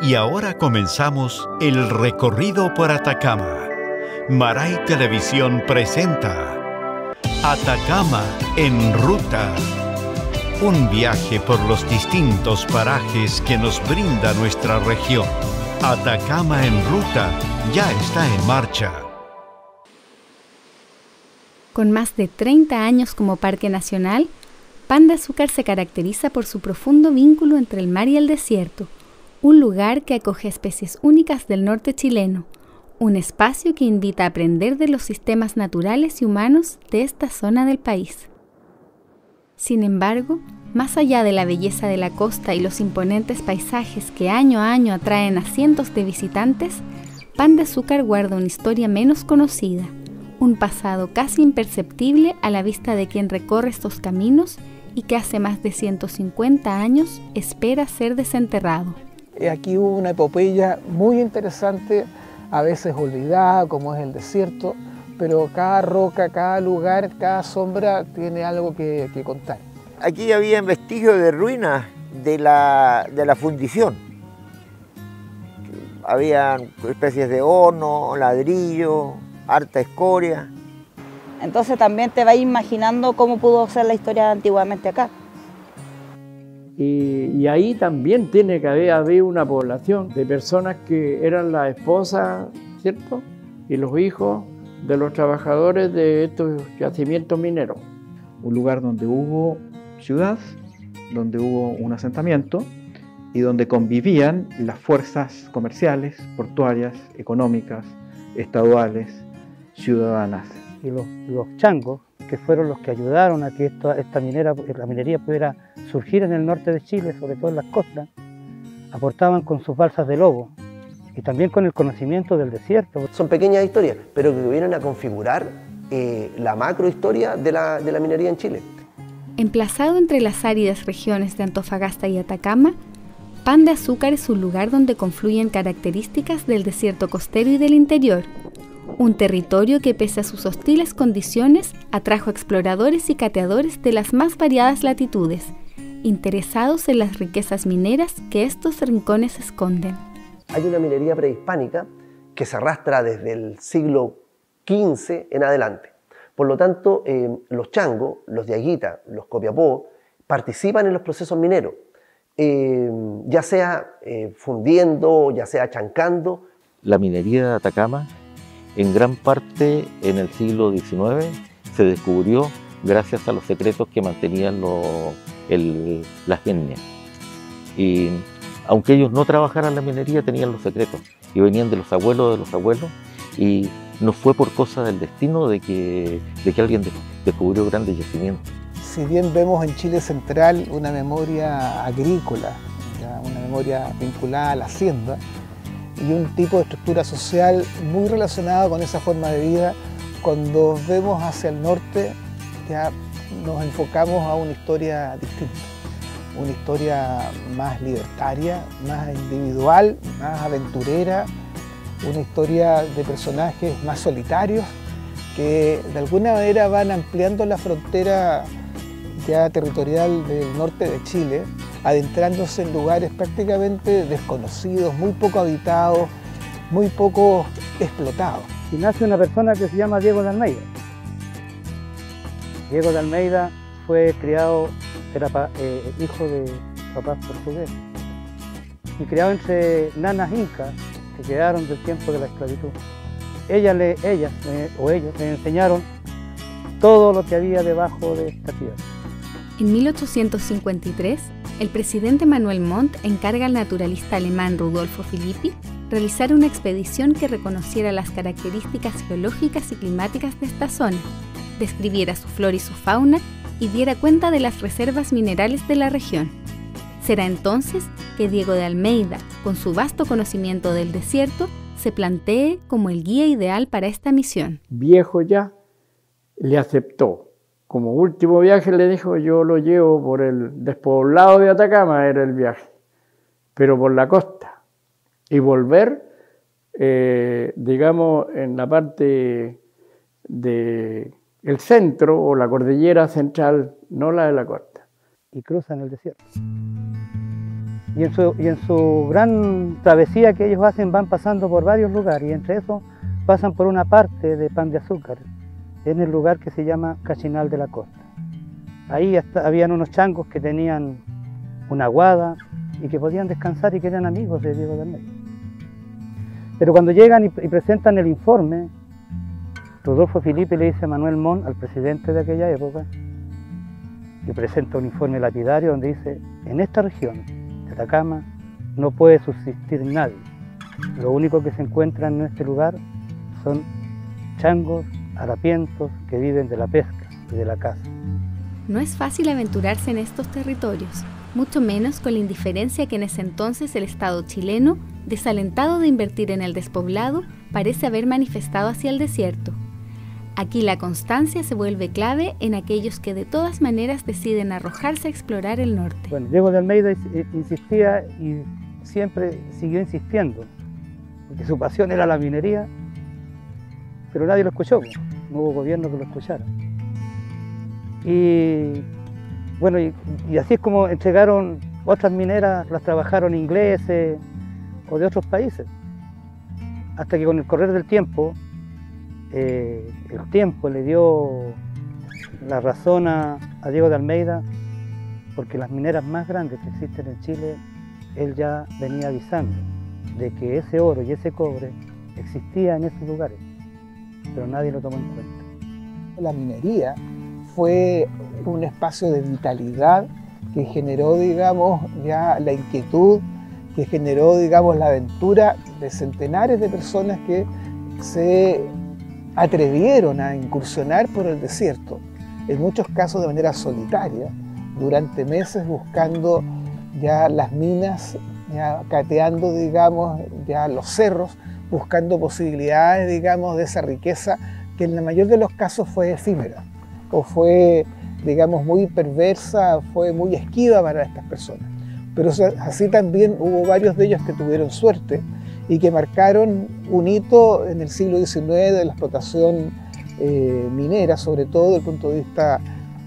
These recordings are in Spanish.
Y ahora comenzamos el recorrido por Atacama. Maray Televisión presenta Atacama en ruta. Un viaje por los distintos parajes que nos brinda nuestra región. Atacama en ruta ya está en marcha. Con más de 30 años como parque nacional, Pan de Azúcar se caracteriza por su profundo vínculo entre el mar y el desierto un lugar que acoge especies únicas del norte chileno, un espacio que invita a aprender de los sistemas naturales y humanos de esta zona del país. Sin embargo, más allá de la belleza de la costa y los imponentes paisajes que año a año atraen a cientos de visitantes, Pan de Azúcar guarda una historia menos conocida, un pasado casi imperceptible a la vista de quien recorre estos caminos y que hace más de 150 años espera ser desenterrado. Eh, aquí hubo una epopeya muy interesante, a veces olvidada, como es el desierto, pero cada roca, cada lugar, cada sombra tiene algo que, contar. Aquí había vestigios de ruinas de la, de la fundición. Había especies de horno, ladrillo, harta escoria. Entonces también te vas imaginando cómo pudo ser la historia antiguamente acá. Y, ahí también tiene que haber, una población de personas que eran las esposas, ¿cierto? Y los hijos de los trabajadores de estos yacimientos mineros. Un lugar donde hubo ciudad, donde hubo un asentamiento y donde convivían las fuerzas comerciales, portuarias, económicas, estaduales, ciudadanas. Y los, los changos, que fueron los que ayudaron a que esta minera, la minería pudiera surgir en el norte de Chile, sobre todo en las costas, aportaban con sus balsas de lobo y también con el conocimiento del desierto. Son pequeñas historias, pero que vienen a configurar eh, la macrohistoria de la, de la minería en Chile. Emplazado entre las áridas regiones de Antofagasta y Atacama, Pan de Azúcar es un lugar donde confluyen características del desierto costero y del interior, un territorio que pese a sus hostiles condiciones atrajo exploradores y cateadores de las más variadas latitudes, interesados en las riquezas mineras que estos rincones esconden. Hay una minería prehispánica que se arrastra desde el siglo XV en adelante. Por lo tanto, eh, los changos, los diaguita, los copiapó, participan en los procesos mineros, eh, ya sea eh, fundiendo, ya sea chancando. La minería de Atacama, en gran parte en el siglo XIX, se descubrió gracias a los secretos que mantenían las etnias. Y aunque ellos no trabajaran la minería, tenían los secretos y venían de los abuelos de los abuelos y no fue por cosa del destino de que, de que alguien descubrió grandes yacimientos. Si bien vemos en Chile central una memoria agrícola, una memoria vinculada a la hacienda y un tipo de estructura social muy relacionado con esa forma de vida, cuando vemos hacia el norte ya nos enfocamos a una historia distinta, una historia más libertaria, más individual, más aventurera, una historia de personajes más solitarios que de alguna manera van ampliando la frontera ya territorial del norte de Chile, adentrándose en lugares prácticamente desconocidos, muy poco habitados, muy poco explotados. Y nace una persona que se llama Diego de Almeida, Diego de Almeida fue criado, era eh, hijo de papás portugueses y criado entre nanas incas que quedaron del tiempo de la esclavitud. Ellas, le, ellas o ellos le enseñaron todo lo que había debajo de esta tierra. En 1853, el presidente Manuel Montt encarga al naturalista alemán Rudolfo Filippi realizar una expedición que reconociera las características geológicas y climáticas de esta zona describiera su flora y su fauna y diera cuenta de las reservas minerales de la región. Será entonces que Diego de Almeida, con su vasto conocimiento del desierto, se plantee como el guía ideal para esta misión. Viejo ya, le aceptó. Como último viaje le dijo, yo lo llevo por el despoblado de Atacama, era el viaje, pero por la costa. Y volver, eh, digamos, en la parte de el centro o la cordillera central, no la de la costa. Y cruzan el desierto. Y en, su, y en su gran travesía que ellos hacen van pasando por varios lugares y entre eso pasan por una parte de Pan de Azúcar, en el lugar que se llama Cachinal de la Costa. Ahí hasta, habían unos changos que tenían una guada y que podían descansar y que eran amigos de Diego de Almeida. Pero cuando llegan y, presentan el informe, Rodolfo Felipe le dice a Manuel Mon, al presidente de aquella época, y presenta un informe lapidario donde dice, en esta región de Atacama no puede subsistir nadie. Lo único que se encuentra en este lugar son changos, harapientos que viven de la pesca y de la caza. No es fácil aventurarse en estos territorios, mucho menos con la indiferencia que en ese entonces el Estado chileno, desalentado de invertir en el despoblado, parece haber manifestado hacia el desierto. Aquí la constancia se vuelve clave en aquellos que de todas maneras deciden arrojarse a explorar el norte. Bueno, Diego de Almeida insistía y siempre siguió insistiendo, porque su pasión era la minería, pero nadie lo escuchó, no hubo gobierno que lo escuchara. Y bueno, y, así es como entregaron otras mineras, las trabajaron ingleses o de otros países. Hasta que con el correr del tiempo, eh, el tiempo le dio la razón a, a, Diego de Almeida, porque las mineras más grandes que existen en Chile, él ya venía avisando de que ese oro y ese cobre existía en esos lugares, pero nadie lo tomó en cuenta. La minería fue un espacio de vitalidad que generó, digamos, ya la inquietud, que generó, digamos, la aventura de centenares de personas que se atrevieron a incursionar por el desierto, en muchos casos de manera solitaria, durante meses buscando ya las minas, ya cateando, digamos, ya los cerros, buscando posibilidades, digamos, de esa riqueza que en la mayor de los casos fue efímera o fue, digamos, muy perversa, fue muy esquiva para estas personas. Pero así también hubo varios de ellos que tuvieron suerte y que marcaron un hito en el siglo XIX de la explotación eh, minera, sobre todo desde el punto de vista,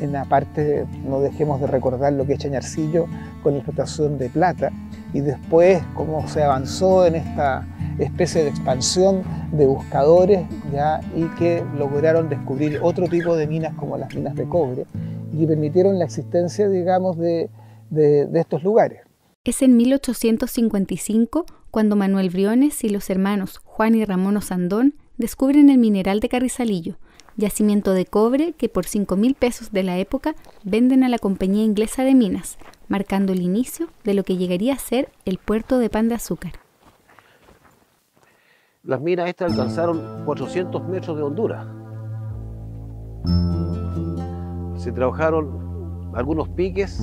en la parte, no dejemos de recordar lo que es Chañarcillo con la explotación de plata, y después cómo se avanzó en esta especie de expansión de buscadores ya, y que lograron descubrir otro tipo de minas como las minas de cobre y permitieron la existencia, digamos, de, de, estos lugares. Es en 1855 cuando Manuel Briones y los hermanos Juan y Ramón Osandón descubren el mineral de Carrizalillo, yacimiento de cobre que por 5 mil pesos de la época venden a la Compañía Inglesa de Minas, marcando el inicio de lo que llegaría a ser el puerto de pan de azúcar. Las minas estas alcanzaron 400 metros de hondura. Se trabajaron algunos piques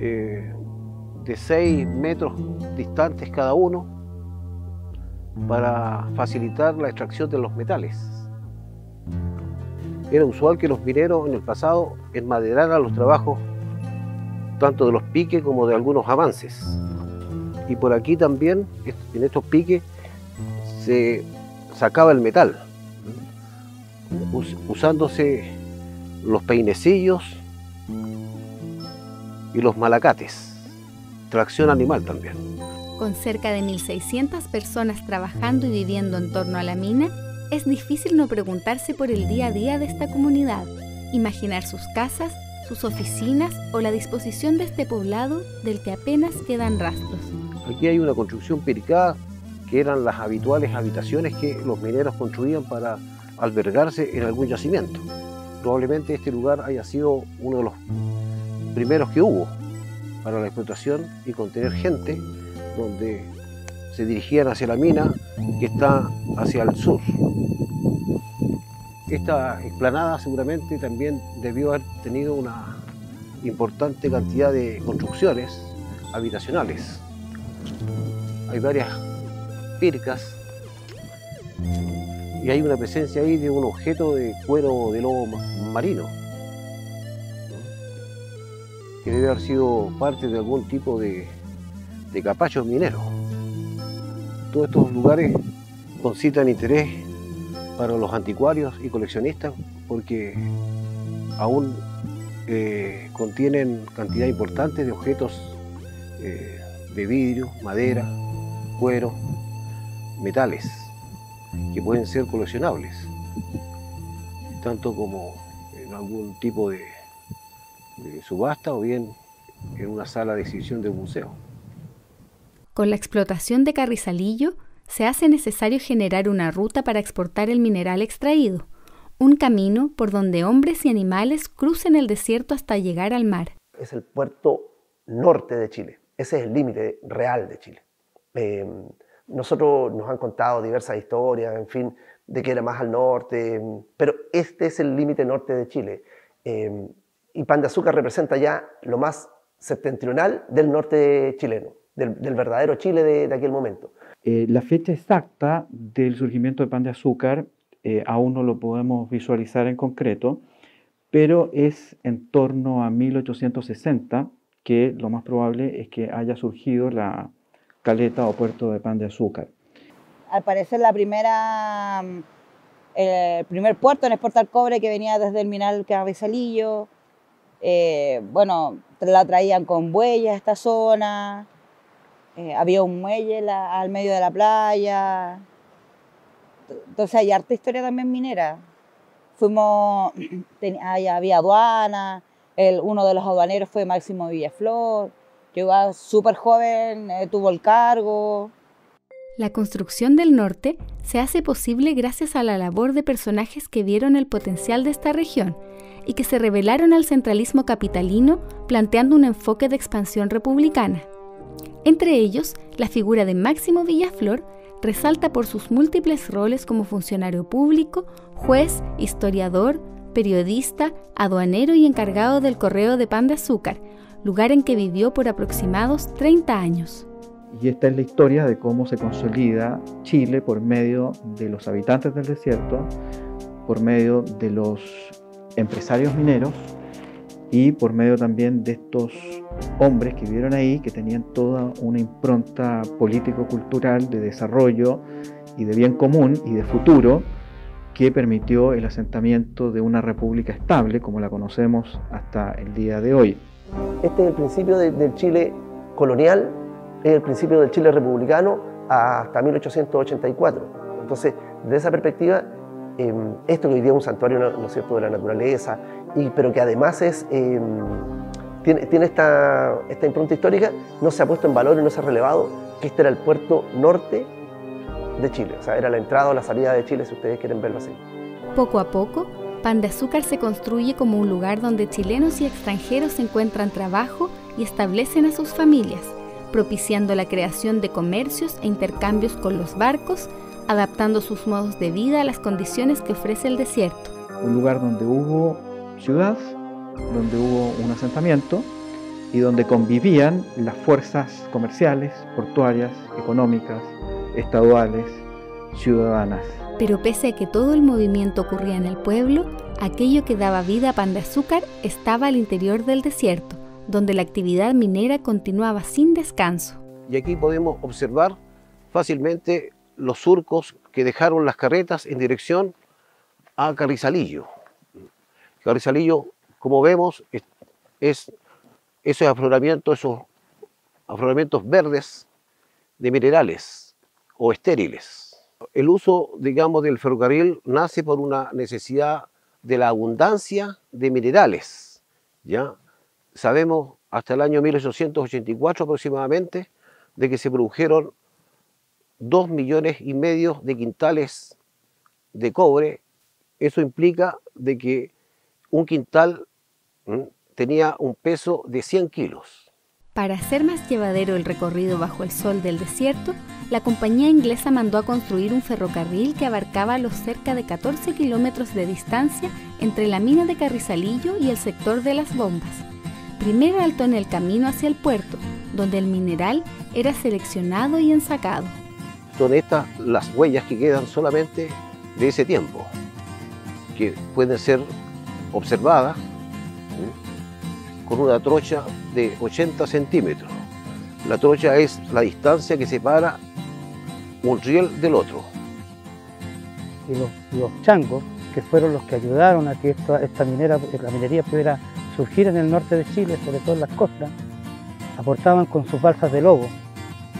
eh, de 6 metros distantes cada uno para facilitar la extracción de los metales. Era usual que los mineros en el pasado enmaderaran los trabajos tanto de los piques como de algunos avances. Y por aquí también, en estos piques, se sacaba el metal, usándose los peinecillos y los malacates, tracción animal también. Con cerca de 1.600 personas trabajando y viviendo en torno a la mina, es difícil no preguntarse por el día a día de esta comunidad, imaginar sus casas, sus oficinas o la disposición de este poblado del que apenas quedan rastros. Aquí hay una construcción pericada que eran las habituales habitaciones que los mineros construían para albergarse en algún yacimiento. Probablemente este lugar haya sido uno de los primeros que hubo para la explotación y contener gente donde se dirigían hacia la mina que está hacia el sur. Esta explanada seguramente también debió haber tenido una importante cantidad de construcciones habitacionales. Hay varias pircas y hay una presencia ahí de un objeto de cuero de lobo marino que debe haber sido parte de algún tipo de, de capacho minero. Todos estos lugares concitan interés para los anticuarios y coleccionistas porque aún eh, contienen cantidad importante de objetos eh, de vidrio, madera, cuero, metales, que pueden ser coleccionables, tanto como en algún tipo de, de subasta o bien en una sala de exhibición de un museo. Con la explotación de carrizalillo, se hace necesario generar una ruta para exportar el mineral extraído, un camino por donde hombres y animales crucen el desierto hasta llegar al mar. Es el puerto norte de Chile, ese es el límite real de Chile. Eh, nosotros nos han contado diversas historias, en fin, de que era más al norte, pero este es el límite norte de Chile. Eh, y Pan de Azúcar representa ya lo más septentrional del norte chileno, del, verdadero Chile de, aquel momento. Eh, la fecha exacta del surgimiento de pan de azúcar eh, aún no lo podemos visualizar en concreto, pero es en torno a 1860 que lo más probable es que haya surgido la caleta o puerto de pan de azúcar. Al parecer la primera, el primer puerto en exportar cobre que venía desde el mineral Carrizalillo, eh, bueno, la traían con bueyes a esta zona, eh, había un muelle al medio de la playa, entonces hay harta historia también minera. Fuimos, había aduana, uno de los aduaneros fue Máximo Villaflor, llegó súper joven, eh, tuvo el cargo. La construcción del norte se hace posible gracias a la labor de personajes que vieron el potencial de esta región y que se rebelaron al centralismo capitalino planteando un enfoque de expansión republicana. Entre ellos, la figura de Máximo Villaflor resalta por sus múltiples roles como funcionario público, juez, historiador, periodista, aduanero y encargado del correo de pan de azúcar, lugar en que vivió por aproximados 30 años. Y esta es la historia de cómo se consolida Chile por medio de los habitantes del desierto, por medio de los empresarios mineros y por medio también de estos hombres que vivieron ahí, que tenían toda una impronta político-cultural de desarrollo y de bien común y de futuro, que permitió el asentamiento de una república estable como la conocemos hasta el día de hoy. Este es el principio del Chile colonial, es el principio del Chile republicano hasta 1884. Entonces, desde esa perspectiva, Em, esto que hoy día es un santuario ¿no, cierto? de la naturaleza, y, pero que además es, em, tiene, tiene esta, esta, impronta histórica, no se ha puesto en valor y no se ha relevado que este era el puerto norte de Chile, o sea, era la entrada o la salida de Chile, si ustedes quieren verlo así. Poco a poco, Pan de Azúcar se construye como un lugar donde chilenos y extranjeros encuentran trabajo y establecen a sus familias, propiciando la creación de comercios e intercambios con los barcos, adaptando sus modos de vida a las condiciones que ofrece el desierto. Un lugar donde hubo ciudad, donde hubo un asentamiento y donde convivían las fuerzas comerciales, portuarias, económicas, estaduales, ciudadanas. Pero pese a que todo el movimiento ocurría en el pueblo, aquello que daba vida a Pan de Azúcar estaba al interior del desierto, donde la actividad minera continuaba sin descanso. Y aquí podemos observar fácilmente los surcos que dejaron las carretas en dirección a Carrizalillo. Carrizalillo, como vemos, es, esos afloramientos, esos afloramientos verdes de minerales o estériles. El uso, digamos, del ferrocarril nace por una necesidad de la abundancia de minerales. ¿ya? Sabemos hasta el año 1884 aproximadamente de que se produjeron dos millones y medio de quintales de cobre, eso implica de que un quintal tenía un peso de 100 kilos. Para hacer más llevadero el recorrido bajo el sol del desierto, la compañía inglesa mandó a construir un ferrocarril que abarcaba los cerca de 14 kilómetros de distancia entre la mina de Carrizalillo y el sector de las bombas. Primero alto en el camino hacia el puerto, donde el mineral era seleccionado y ensacado son estas las huellas que quedan solamente de ese tiempo, que pueden ser observadas con una trocha de 80 centímetros. La trocha es la distancia que separa un riel del otro. Y los, changos, que fueron los que ayudaron a que esta, esta minera, la minería pudiera surgir en el norte de Chile, sobre todo en las costas, aportaban con sus balsas de lobo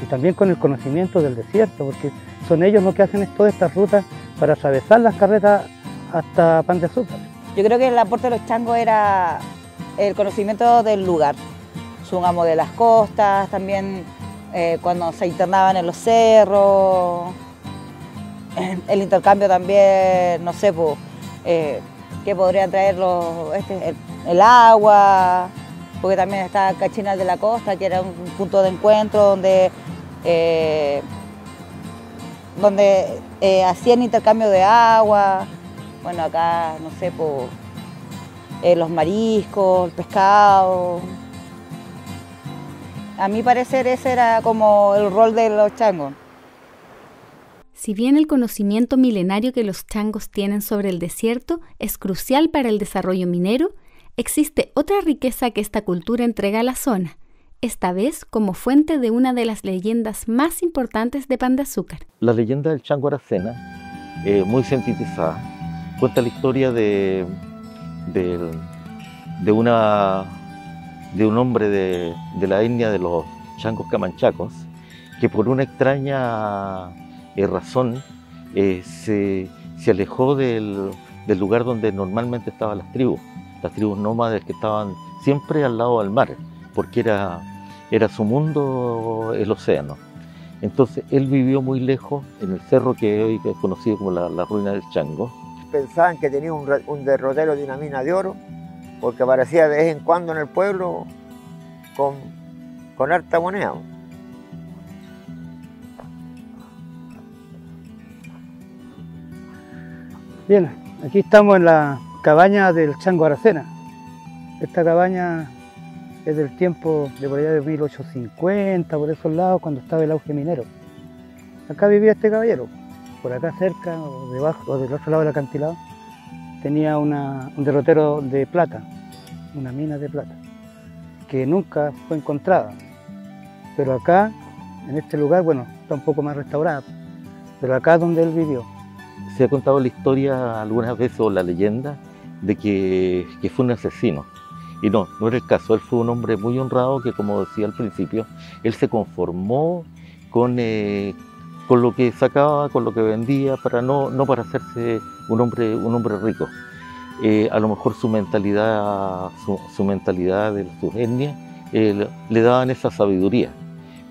y también con el conocimiento del desierto, porque son ellos los que hacen todas estas rutas para atravesar las carretas hasta Pan de Azúcar. Yo creo que el aporte de los changos era el conocimiento del lugar, amo de las costas, también eh, cuando se internaban en los cerros, el intercambio también, no sé, pues, eh, que podrían traer este, el, agua, porque también está Cachinal de la Costa, que era un punto de encuentro donde, eh, donde hacían intercambio de agua. Bueno, acá, no sé, por los mariscos, el pescado. A mi parecer ese era como el rol de los changos. Si bien el conocimiento milenario que los changos tienen sobre el desierto es crucial para el desarrollo minero, existe otra riqueza que esta cultura entrega a la zona, esta vez como fuente de una de las leyendas más importantes de Pan de Azúcar. La leyenda del chango Aracena, eh, muy sintetizada, cuenta la historia de, de, una, de un hombre de, de la etnia de los changos camanchacos, que por una extraña eh, razón eh, se, alejó del, lugar donde normalmente estaban las tribus, las tribus nómades que estaban siempre al lado del mar, porque era, era su mundo el océano. Entonces él vivió muy lejos en el cerro que hoy es conocido como la, ruina del Chango. Pensaban que tenía un, derrotero de una mina de oro, porque aparecía de vez en cuando en el pueblo con, con harta moneda. Bien, aquí estamos en la cabaña del Chango Aracena. Esta cabaña es del tiempo de por allá de 1850, por esos lados, cuando estaba el auge minero. Acá vivía este caballero, por acá cerca, o debajo, o del otro lado del acantilado, tenía un derrotero de plata, una mina de plata, que nunca fue encontrada. Pero acá, en este lugar, bueno, está un poco más restaurada, pero acá donde él vivió se ha contado la historia algunas veces o la leyenda de que, fue un asesino. Y no, no era el caso. Él fue un hombre muy honrado que, como decía al principio, él se conformó con, eh, con lo que sacaba, con lo que vendía, para no, no para hacerse un hombre, un hombre rico. Eh, a lo mejor su mentalidad, su, mentalidad de su eh, le daban esa sabiduría.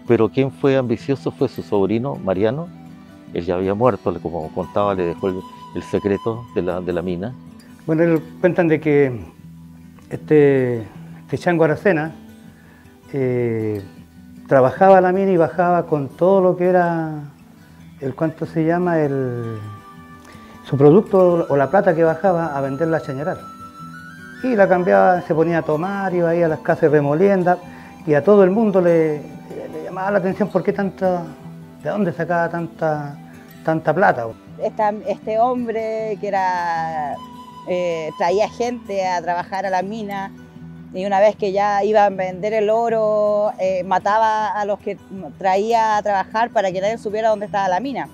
Pero quien fue ambicioso fue su sobrino Mariano, él ya había muerto, como contaba, le dejó el, secreto de la, de la, mina. Bueno, cuentan de que este, este Chango Aracena eh, trabajaba la mina y bajaba con todo lo que era, el cuánto se llama, el, su producto o la plata que bajaba a venderla a Chañaral. Y la cambiaba, se ponía a tomar, iba ahí a las casas de remolienda y a todo el mundo le, le llamaba la atención por qué tanta ¿De dónde sacaba tanta, tanta plata? este hombre que era, eh, traía gente a trabajar a la mina y una vez que ya iban a vender el oro, eh, mataba a los que traía a trabajar para que nadie supiera dónde estaba la mina.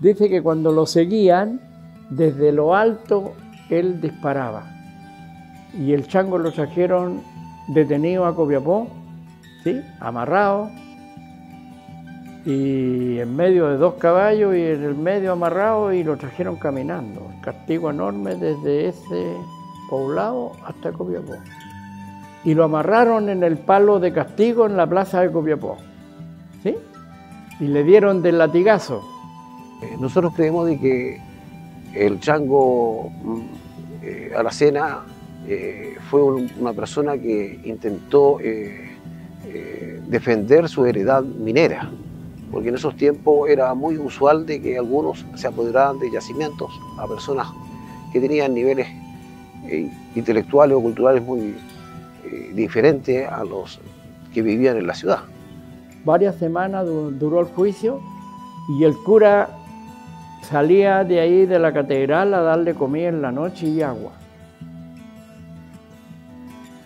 Dice que cuando lo seguían, desde lo alto él disparaba. Y el chango lo trajeron detenido a Copiapó, ¿sí? amarrado, y en medio de dos caballos y en el medio amarrado y lo trajeron caminando. Castigo enorme desde ese poblado hasta Copiapó. Y lo amarraron en el palo de castigo en la plaza de Copiapó. ¿Sí? Y le dieron del latigazo. Eh, nosotros creemos de que el chango mm, eh, Aracena eh, fue una persona que intentó defender su heredad minera porque en esos tiempos era muy usual de que algunos se apoderaran de yacimientos a personas que tenían niveles eh, intelectuales o culturales muy eh, diferentes a los que vivían en la ciudad. Varias semanas duró el juicio y el cura salía de ahí de la catedral a darle comida en la noche y agua.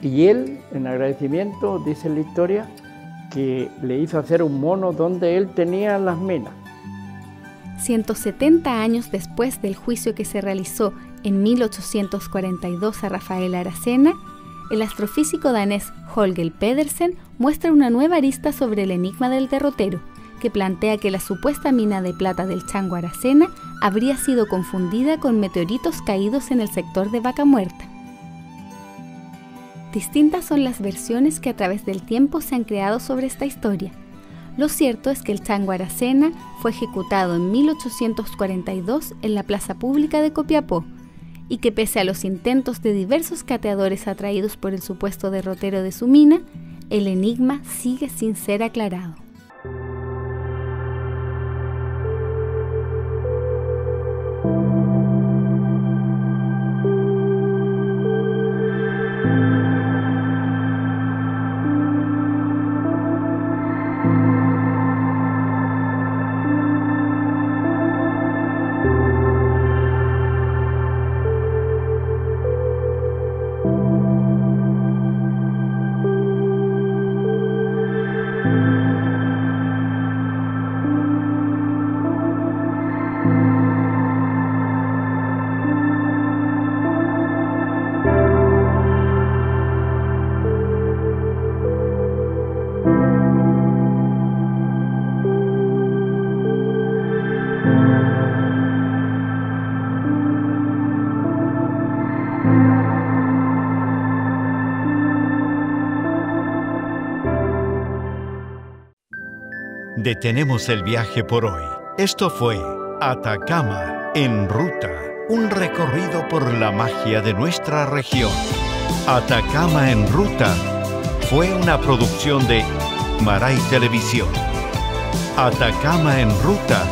Y él, en agradecimiento, dice la historia, que le hizo hacer un mono donde él tenía las minas. 170 años después del juicio que se realizó en 1842 a Rafael Aracena, el astrofísico danés Holger Pedersen muestra una nueva arista sobre el enigma del derrotero, que plantea que la supuesta mina de plata del Chango Aracena habría sido confundida con meteoritos caídos en el sector de Vaca Muerta. Distintas son las versiones que a través del tiempo se han creado sobre esta historia. Lo cierto es que el Chango Aracena fue ejecutado en 1842 en la plaza pública de Copiapó, y que pese a los intentos de diversos cateadores atraídos por el supuesto derrotero de su mina, el enigma sigue sin ser aclarado. Detenemos el viaje por hoy. Esto fue Atacama en Ruta, un recorrido por la magia de nuestra región. Atacama en Ruta fue una producción de Maray Televisión. Atacama en Ruta